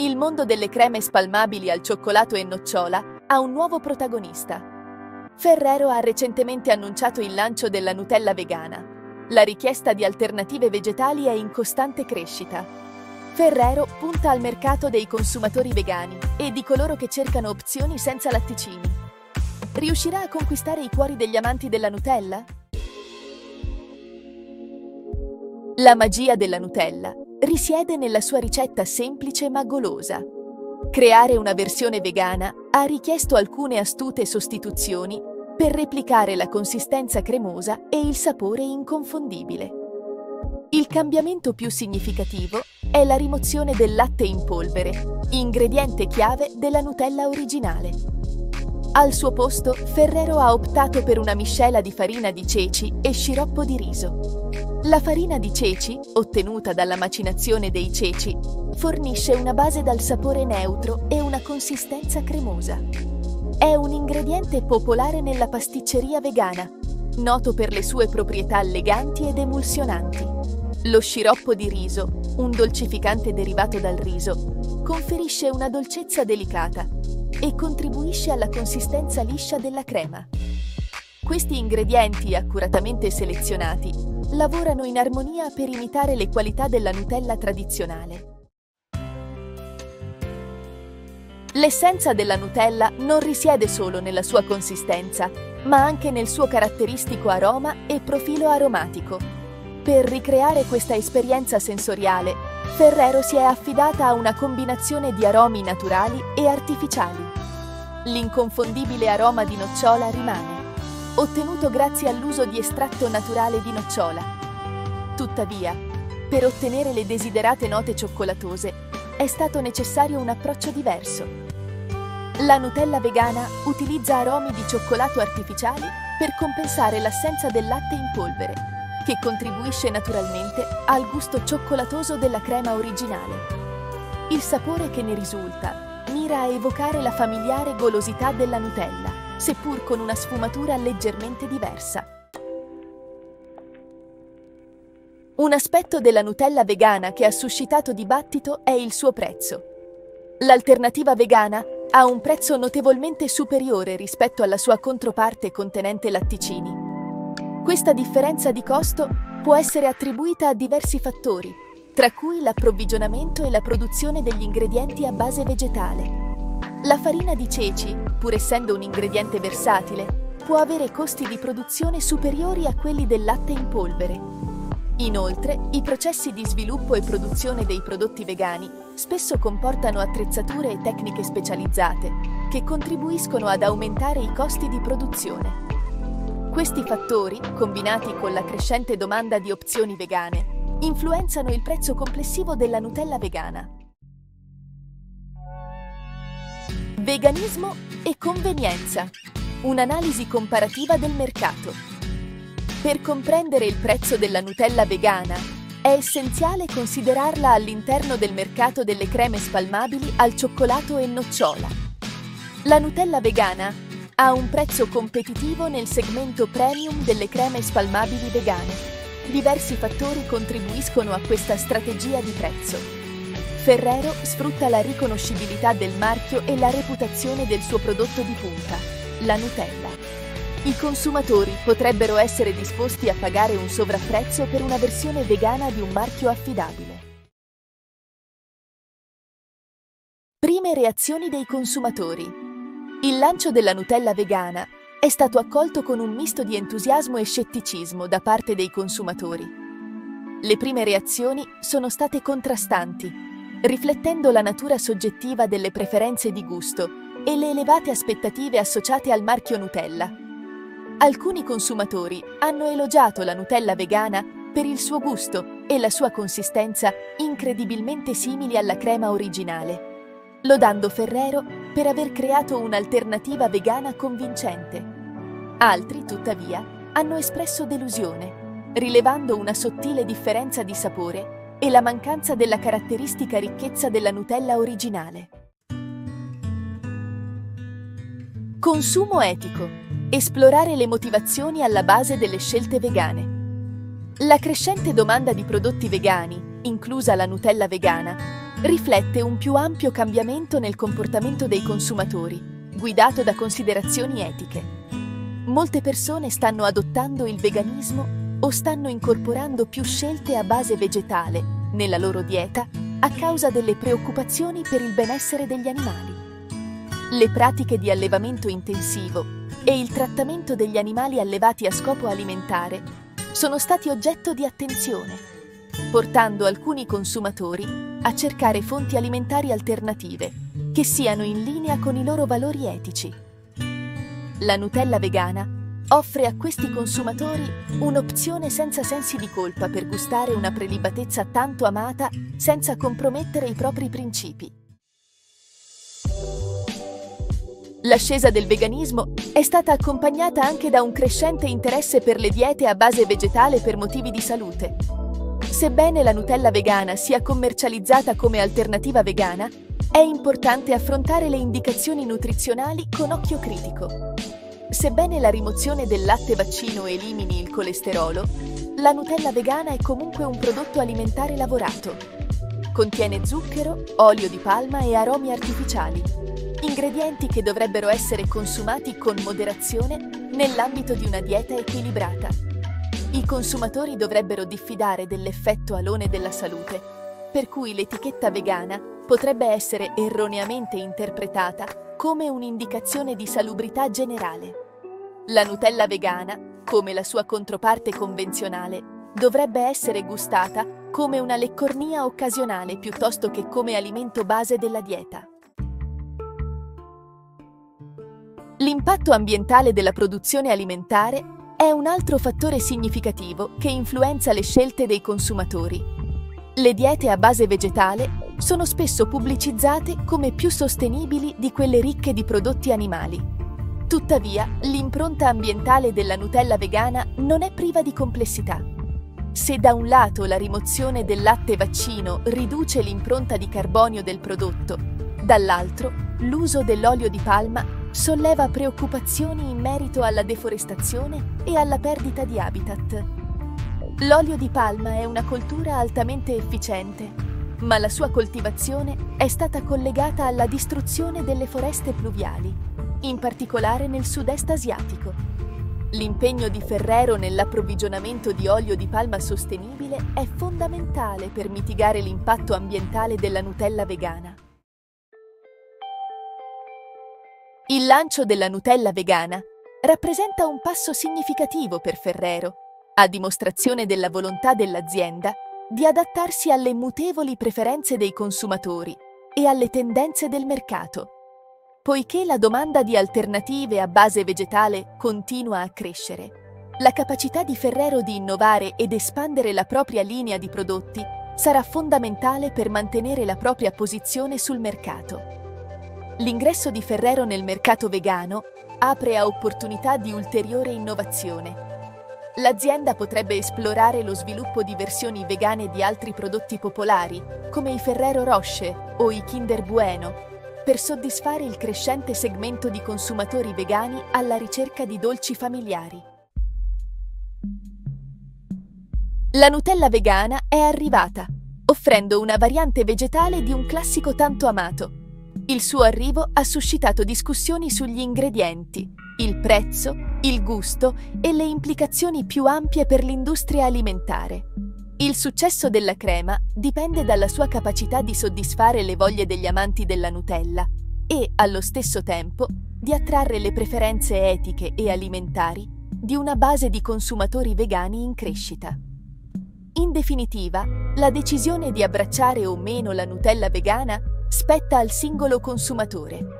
il mondo delle creme spalmabili al cioccolato e nocciola ha un nuovo protagonista. Ferrero ha recentemente annunciato il lancio della Nutella vegana. La richiesta di alternative vegetali è in costante crescita. Ferrero punta al mercato dei consumatori vegani e di coloro che cercano opzioni senza latticini. Riuscirà a conquistare i cuori degli amanti della Nutella? La magia della Nutella risiede nella sua ricetta semplice ma golosa. Creare una versione vegana ha richiesto alcune astute sostituzioni per replicare la consistenza cremosa e il sapore inconfondibile. Il cambiamento più significativo è la rimozione del latte in polvere, ingrediente chiave della Nutella originale. Al suo posto, Ferrero ha optato per una miscela di farina di ceci e sciroppo di riso. La farina di ceci, ottenuta dalla macinazione dei ceci, fornisce una base dal sapore neutro e una consistenza cremosa. È un ingrediente popolare nella pasticceria vegana, noto per le sue proprietà leganti ed emulsionanti. Lo sciroppo di riso, un dolcificante derivato dal riso, conferisce una dolcezza delicata e contribuisce alla consistenza liscia della crema. Questi ingredienti accuratamente selezionati lavorano in armonia per imitare le qualità della Nutella tradizionale. L'essenza della Nutella non risiede solo nella sua consistenza, ma anche nel suo caratteristico aroma e profilo aromatico. Per ricreare questa esperienza sensoriale, Ferrero si è affidata a una combinazione di aromi naturali e artificiali. L'inconfondibile aroma di nocciola rimane ottenuto grazie all'uso di estratto naturale di nocciola. Tuttavia, per ottenere le desiderate note cioccolatose è stato necessario un approccio diverso. La Nutella vegana utilizza aromi di cioccolato artificiali per compensare l'assenza del latte in polvere, che contribuisce naturalmente al gusto cioccolatoso della crema originale. Il sapore che ne risulta mira a evocare la familiare golosità della Nutella seppur con una sfumatura leggermente diversa. Un aspetto della Nutella vegana che ha suscitato dibattito è il suo prezzo. L'alternativa vegana ha un prezzo notevolmente superiore rispetto alla sua controparte contenente latticini. Questa differenza di costo può essere attribuita a diversi fattori, tra cui l'approvvigionamento e la produzione degli ingredienti a base vegetale. La farina di ceci, pur essendo un ingrediente versatile, può avere costi di produzione superiori a quelli del latte in polvere. Inoltre, i processi di sviluppo e produzione dei prodotti vegani spesso comportano attrezzature e tecniche specializzate che contribuiscono ad aumentare i costi di produzione. Questi fattori, combinati con la crescente domanda di opzioni vegane, influenzano il prezzo complessivo della Nutella vegana. Veganismo e convenienza. Un'analisi comparativa del mercato. Per comprendere il prezzo della Nutella vegana è essenziale considerarla all'interno del mercato delle creme spalmabili al cioccolato e nocciola. La Nutella vegana ha un prezzo competitivo nel segmento premium delle creme spalmabili vegane. Diversi fattori contribuiscono a questa strategia di prezzo. Ferrero sfrutta la riconoscibilità del marchio e la reputazione del suo prodotto di punta, la Nutella. I consumatori potrebbero essere disposti a pagare un sovrapprezzo per una versione vegana di un marchio affidabile. Prime reazioni dei consumatori. Il lancio della Nutella vegana è stato accolto con un misto di entusiasmo e scetticismo da parte dei consumatori. Le prime reazioni sono state contrastanti riflettendo la natura soggettiva delle preferenze di gusto e le elevate aspettative associate al marchio Nutella. Alcuni consumatori hanno elogiato la Nutella vegana per il suo gusto e la sua consistenza incredibilmente simili alla crema originale, lodando Ferrero per aver creato un'alternativa vegana convincente. Altri, tuttavia, hanno espresso delusione, rilevando una sottile differenza di sapore e la mancanza della caratteristica ricchezza della Nutella originale. Consumo etico. Esplorare le motivazioni alla base delle scelte vegane. La crescente domanda di prodotti vegani, inclusa la Nutella vegana, riflette un più ampio cambiamento nel comportamento dei consumatori, guidato da considerazioni etiche. Molte persone stanno adottando il veganismo o stanno incorporando più scelte a base vegetale nella loro dieta a causa delle preoccupazioni per il benessere degli animali. Le pratiche di allevamento intensivo e il trattamento degli animali allevati a scopo alimentare sono stati oggetto di attenzione, portando alcuni consumatori a cercare fonti alimentari alternative che siano in linea con i loro valori etici. La Nutella vegana offre a questi consumatori un'opzione senza sensi di colpa per gustare una prelibatezza tanto amata senza compromettere i propri principi. L'ascesa del veganismo è stata accompagnata anche da un crescente interesse per le diete a base vegetale per motivi di salute, Sebbene la Nutella vegana sia commercializzata come alternativa vegana, è importante affrontare le indicazioni nutrizionali con occhio critico. Sebbene la rimozione del latte vaccino elimini il colesterolo, la Nutella vegana è comunque un prodotto alimentare lavorato. Contiene zucchero, olio di palma e aromi artificiali, ingredienti che dovrebbero essere consumati con moderazione nell'ambito di una dieta equilibrata. I consumatori dovrebbero diffidare dell'effetto alone della salute, per cui l'etichetta vegana potrebbe essere erroneamente interpretata come un'indicazione di salubrità generale. La Nutella vegana, come la sua controparte convenzionale, dovrebbe essere gustata come una leccornia occasionale piuttosto che come alimento base della dieta. L'impatto ambientale della produzione alimentare è un altro fattore significativo che influenza le scelte dei consumatori. Le diete a base vegetale sono spesso pubblicizzate come più sostenibili di quelle ricche di prodotti animali. Tuttavia, l'impronta ambientale della Nutella vegana non è priva di complessità. Se da un lato la rimozione del latte vaccino riduce l'impronta di carbonio del prodotto, dall'altro l'uso dell'olio di palma solleva preoccupazioni in merito alla deforestazione e alla perdita di habitat. L'olio di palma è una coltura altamente efficiente, ma la sua coltivazione è stata collegata alla distruzione delle foreste pluviali, in particolare nel sud-est asiatico. L'impegno di Ferrero nell'approvvigionamento di olio di palma sostenibile è fondamentale per mitigare l'impatto ambientale della Nutella vegana. Il lancio della Nutella vegana rappresenta un passo significativo per Ferrero, a dimostrazione della volontà dell'azienda di adattarsi alle mutevoli preferenze dei consumatori e alle tendenze del mercato. Poiché la domanda di alternative a base vegetale continua a crescere, la capacità di Ferrero di innovare ed espandere la propria linea di prodotti sarà fondamentale per mantenere la propria posizione sul mercato. L'ingresso di Ferrero nel mercato vegano apre a opportunità di ulteriore innovazione. L'azienda potrebbe esplorare lo sviluppo di versioni vegane di altri prodotti popolari, come i Ferrero Rocher o i Kinder Bueno, per soddisfare il crescente segmento di consumatori vegani alla ricerca di dolci familiari. La Nutella vegana è arrivata, offrendo una variante vegetale di un classico tanto amato, il suo arrivo ha suscitato discussioni sugli ingredienti, il prezzo, il gusto e le implicazioni più ampie per l'industria alimentare. Il successo della crema dipende dalla sua capacità di soddisfare le voglie degli amanti della Nutella e, allo stesso tempo, di attrarre le preferenze etiche e alimentari di una base di consumatori vegani in crescita. In definitiva, la decisione di abbracciare o meno la Nutella vegana spetta al singolo consumatore.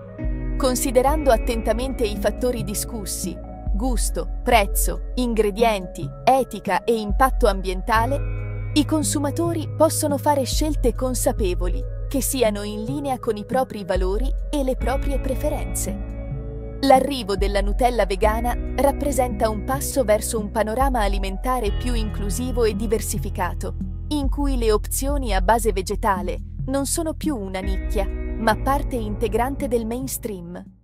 Considerando attentamente i fattori discussi, gusto, prezzo, ingredienti, etica e impatto ambientale, i consumatori possono fare scelte consapevoli che siano in linea con i propri valori e le proprie preferenze. L'arrivo della Nutella vegana rappresenta un passo verso un panorama alimentare più inclusivo e diversificato, in cui le opzioni a base vegetale non sono più una nicchia, ma parte integrante del mainstream.